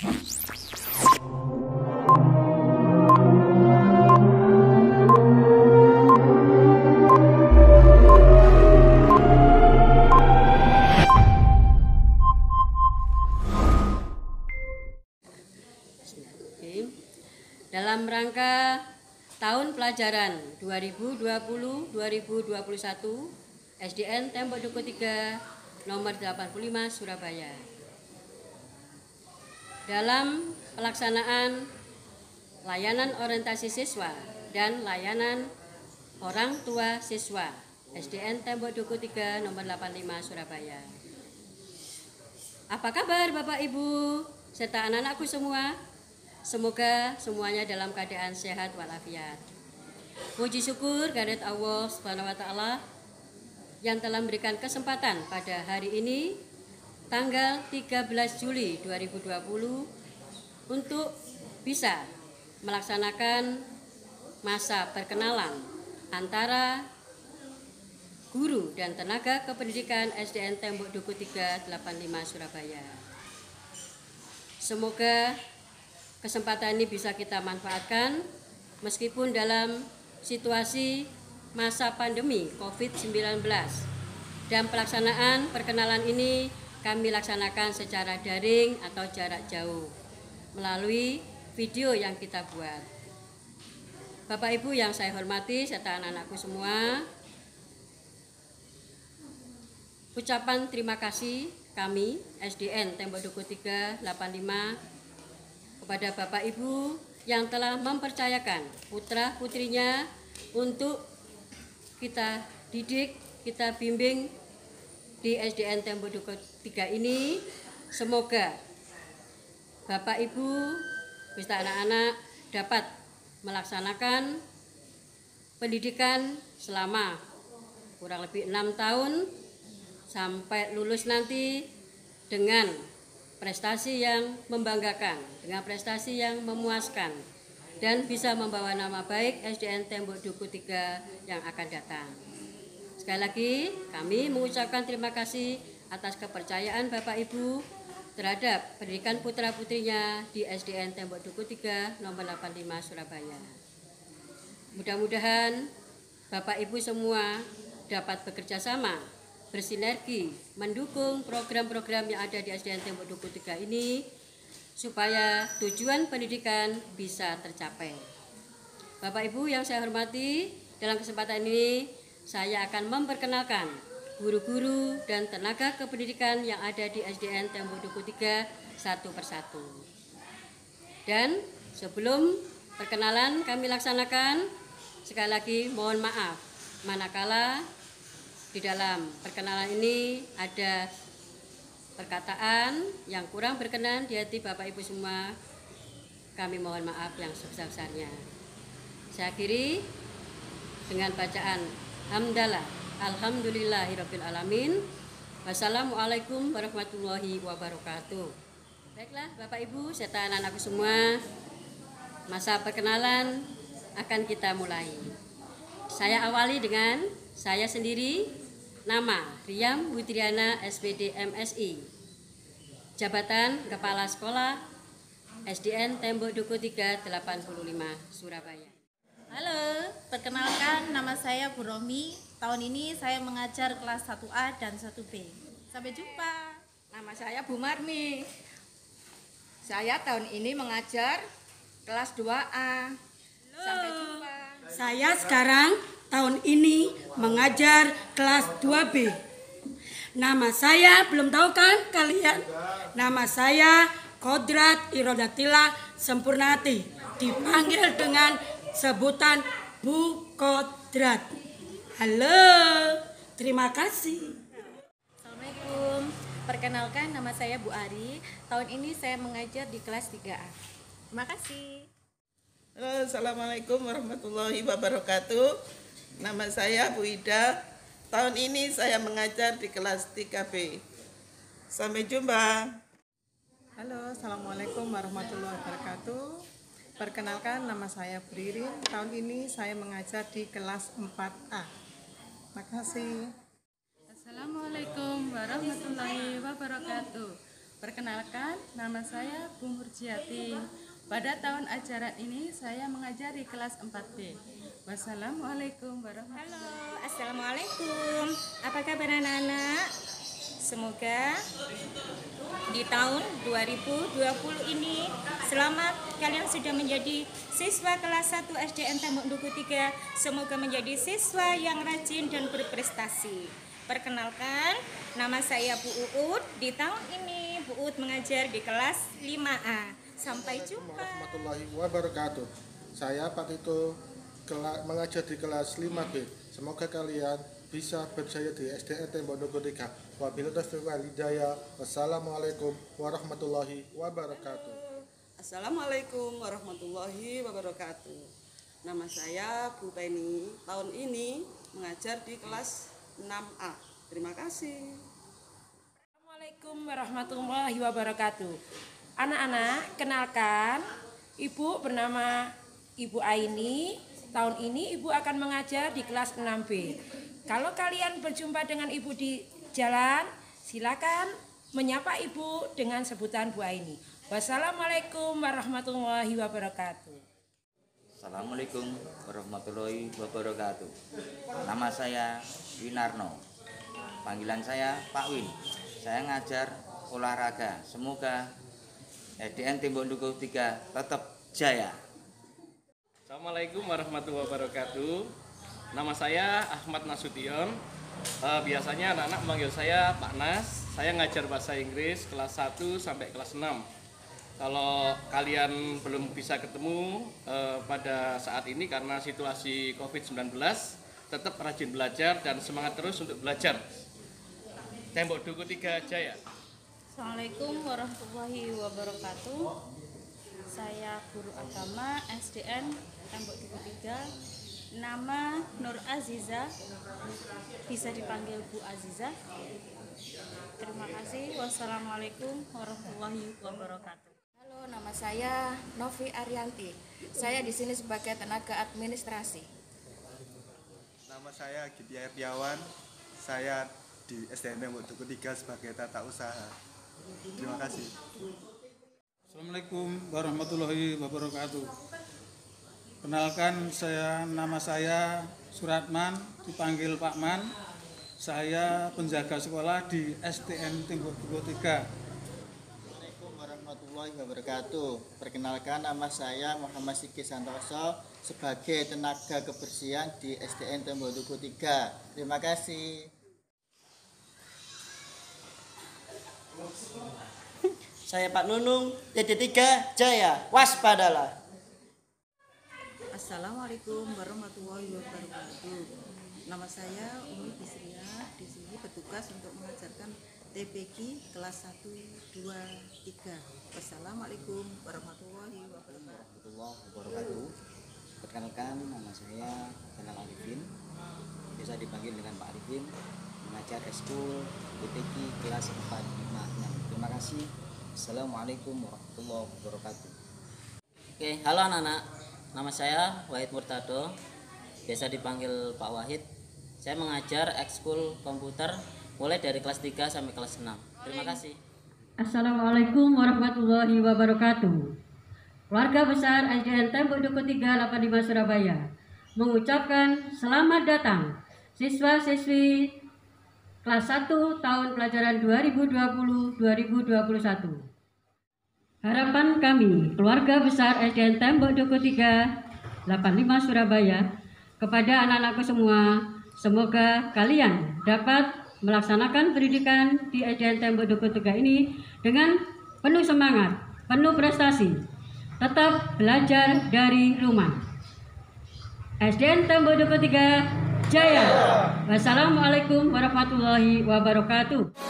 Dalam rangka tahun pelajaran 2020-2021 SDN Tembok Duku 3 nomor 85 Surabaya. Dalam pelaksanaan layanan orientasi siswa dan layanan orang tua siswa SDN Tembok Duku 3 nomor 85 Surabaya. Apa kabar Bapak Ibu serta anak-anakku semua? Semoga semuanya dalam keadaan sehat walafiat. Puji syukur kehadirat Allah Subhanahu wa taala yang telah memberikan kesempatan pada hari ini tanggal 13 Juli 2020 untuk bisa melaksanakan masa perkenalan antara guru dan tenaga kependidikan SDN Tembok Duku 385 Surabaya. Semoga kesempatan ini bisa kita manfaatkan meskipun dalam situasi masa pandemi COVID-19 dan pelaksanaan perkenalan ini kami laksanakan secara daring atau jarak jauh melalui video yang kita buat. Bapak Ibu yang saya hormati serta anak-anakku semua, ucapan terima kasih kami SDN Tembok Duku 385 kepada Bapak Ibu yang telah mempercayakan putra putrinya untuk kita didik, kita bimbing di SDN Tembok Duku 3 ini. Semoga Bapak Ibu beserta anak-anak dapat melaksanakan pendidikan selama kurang lebih enam tahun sampai lulus nanti dengan prestasi yang membanggakan, dengan prestasi yang memuaskan, dan bisa membawa nama baik SDN Tembok Duku 3 yang akan datang. Sekali lagi, kami mengucapkan terima kasih atas kepercayaan Bapak Ibu terhadap pendidikan putra-putrinya di SDN Tembok Duku 3 nomor 85 Surabaya. Mudah-mudahan Bapak Ibu semua dapat bekerja sama bersinergi mendukung program-program yang ada di SDN Tembok Duku 3 ini supaya tujuan pendidikan bisa tercapai. Bapak Ibu yang saya hormati, dalam kesempatan ini saya akan memperkenalkan guru-guru dan tenaga kependidikan yang ada di SDN Tembok Duku 3 satu persatu. Dan sebelum perkenalan kami laksanakan, sekali lagi mohon maaf manakala di dalam perkenalan ini ada perkataan yang kurang berkenan di hati Bapak Ibu semua. Kami mohon maaf yang sebesar-besarnya. Saya akhiri dengan bacaan hamdalah alhamdulillahirabbil alamin. Wassalamualaikum warahmatullahi wabarakatuh. Baiklah Bapak Ibu serta anak-anakku semua, masa perkenalan akan kita mulai. Saya awali dengan saya sendiri Nama Riam Witriana SPD MSI Jabatan Kepala Sekolah SDN Tembok Duku 3 85 Surabaya Halo, perkenalkan nama saya Bu Romi. Tahun ini saya mengajar kelas 1A dan 1B Sampai jumpa. Nama saya Bu Marmi Saya tahun ini mengajar kelas 2A Sampai jumpa. Saya sekarang tahun ini mengajar kelas 2B. Nama saya belum tahu kan kalian? Nama saya Kodrat Irodatila Sempurnati. Dipanggil dengan sebutan Bu Kodrat. Halo, terima kasih. Assalamualaikum Perkenalkan nama saya Bu Ari Tahun ini saya mengajar di kelas 3A Terima kasih Halo, Assalamualaikum warahmatullahi wabarakatuh. Nama saya Bu Ida. Tahun ini saya mengajar di kelas 3B. Sampai jumpa. Halo, Assalamualaikum warahmatullahi wabarakatuh. Perkenalkan nama saya Bririn. Tahun ini saya mengajar di kelas 4A. Terima kasih. Assalamualaikum warahmatullahi wabarakatuh. Perkenalkan, nama saya Bu Murjiati. Pada tahun ajaran ini saya mengajar di kelas 4B. Wassalamualaikum warahmatullahi Halo, Assalamualaikum. Apa kabar anak-anak? Semoga di tahun 2020 ini selamat kalian sudah menjadi siswa kelas 1 SDN Tembok Duku 3. Semoga menjadi siswa yang rajin dan berprestasi. Perkenalkan, nama saya Bu Uut. Di tahun ini Bu Uut mengajar di kelas 5A. Sampai jumpa. warahmatullahi wabarakatuh. Saya Pak Tito mengajar di kelas 5B. Semoga kalian bisa berjaya di SDN Tembok Duku 3. Wabillahi taufiq wal hidayah. Wassalamualaikum warahmatullahi wabarakatuh. Assalamualaikum warahmatullahi wabarakatuh. Nama saya Bu Penny. Tahun ini mengajar di kelas 6A. Terima kasih. Assalamualaikum warahmatullahi wabarakatuh. Anak-anak, kenalkan, Ibu bernama Ibu Aini. Tahun ini Ibu akan mengajar di kelas 6B. Kalau kalian berjumpa dengan Ibu di jalan, silakan menyapa Ibu dengan sebutan Bu Aini. Wassalamualaikum warahmatullahi wabarakatuh. Assalamualaikum warahmatullahi wabarakatuh. Nama saya Winarno. Panggilan saya Pak Win. Saya ngajar olahraga. Semoga SDN Tembok Dukuh 3 tetap jaya. Assalamualaikum warahmatullahi wabarakatuh. Nama saya Ahmad Nasution. Eh, biasanya anak-anak memanggil saya Pak Nas. Saya ngajar bahasa Inggris kelas 1 sampai kelas 6. Kalau kalian belum bisa ketemu eh, pada saat ini karena situasi COVID-19, tetap rajin belajar dan semangat terus untuk belajar. Tembok Duku 3 Jaya. Assalamualaikum warahmatullahi wabarakatuh. Saya guru agama SDN Tembok Duku 3. Nama Nur Aziza. Bisa dipanggil Bu Aziza. Terima kasih. Wassalamualaikum warahmatullahi wabarakatuh. Halo, nama saya Novi Arianti. Saya di sini sebagai tenaga administrasi. Nama saya Giti Ardiawan. Saya di SDN Tembok Duku 3 sebagai tata usaha. Terima kasih. Assalamualaikum warahmatullahi wabarakatuh. Kenalkan saya nama saya Suratman, dipanggil Pak Man. Saya penjaga sekolah di STN Tembok Duku 3. Assalamualaikum warahmatullahi wabarakatuh. Perkenalkan nama saya Muhammad Siki Santoso sebagai tenaga kebersihan di SDN Tembok Duku 3. Terima kasih. Saya Pak Nunung, TD3 Jaya, waspadalah. Assalamualaikum warahmatullahi wabarakatuh. Nama saya Umi Bisria, di sini petugas untuk mengajarkan TPG kelas 1, 2, 3. Wassalamualaikum warahmatullahi wabarakatuh. warahmatullahi wabarakatuh. Perkenalkan nama saya Kenal Arifin. Bisa dipanggil dengan Pak Arifin. Mengajar eskul BPK kelas 4 5 6. Terima kasih. Assalamualaikum warahmatullahi wabarakatuh. Oke, halo anak-anak. Nama saya Wahid Murtado. Biasa dipanggil Pak Wahid. Saya mengajar ekskul komputer mulai dari kelas 3 sampai kelas 6. Terima kasih. Assalamualaikum warahmatullahi wabarakatuh. Keluarga besar SDN Tembok Duku 3 85 Surabaya mengucapkan selamat datang siswa-siswi kelas 1 tahun pelajaran 2020-2021. Harapan kami, keluarga besar SDN Tembok Duku 3 85 Surabaya kepada anak-anakku semua, semoga kalian dapat melaksanakan pendidikan di SDN Tembok Duku 3 ini dengan penuh semangat, penuh prestasi, tetap belajar dari rumah. SDN Tembok Duku 3 Jaya. Wassalamualaikum warahmatullahi wabarakatuh.